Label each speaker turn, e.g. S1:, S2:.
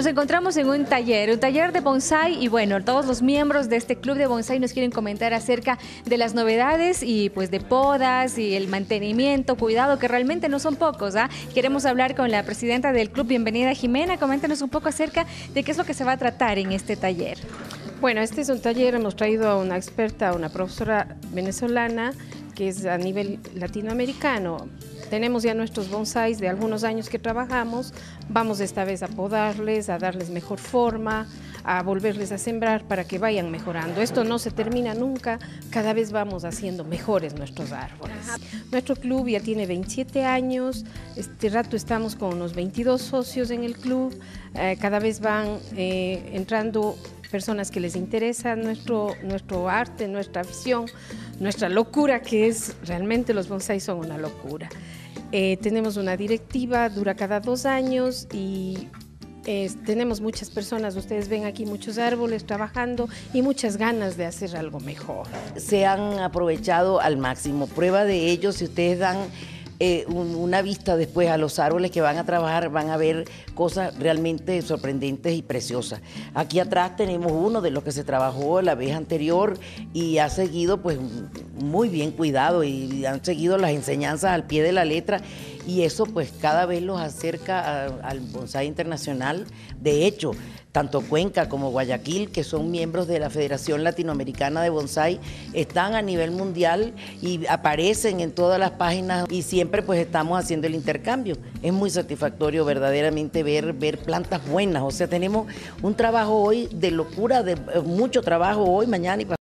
S1: encontramos en un taller, un taller de bonsai y bueno, todos los miembros de este club de bonsai nos quieren comentar acerca de las novedades y pues de podas y el mantenimiento, cuidado, que realmente no son pocos. ¿ah? Queremos hablar con la presidenta del club, bienvenida Jimena, coméntanos un poco acerca de qué es lo que se va a tratar en este taller.
S2: Bueno, este es un taller, hemos traído a una experta, una profesora venezolana que es a nivel latinoamericano. Tenemos ya nuestros bonsáis de algunos años que trabajamos, vamos esta vez a podarles, a darles mejor forma, a volverles a sembrar para que vayan mejorando. Esto no se termina nunca, cada vez vamos haciendo mejores nuestros árboles. Nuestro club ya tiene 27 años, este rato estamos con unos 22 socios en el club, eh, cada vez van eh, entrando personas que les interesa nuestro, nuestro arte, nuestra visión, nuestra locura, que es realmente los bonsáis son una locura. Eh, tenemos una directiva, dura cada dos años y tenemos muchas personas, ustedes ven aquí muchos árboles trabajando y muchas ganas de hacer algo mejor.
S3: Se han aprovechado al máximo. Prueba de ello, si ustedes dan eh, una vista después a los árboles que van a trabajar, van a ver cosas realmente sorprendentes y preciosas. Aquí atrás tenemos uno de los que se trabajó la vez anterior y ha seguido pues muy bien cuidado y han seguido las enseñanzas al pie de la letra y eso pues cada vez los acerca al bonsai internacional. De hecho, tanto Cuenca como Guayaquil, que son miembros de la Federación Latinoamericana de Bonsai, están a nivel mundial y aparecen en todas las páginas y siempre pues estamos haciendo el intercambio. Es muy satisfactorio verdaderamente ver, ver plantas buenas, o sea, tenemos un trabajo hoy de locura, de eh, mucho trabajo hoy, mañana y pasado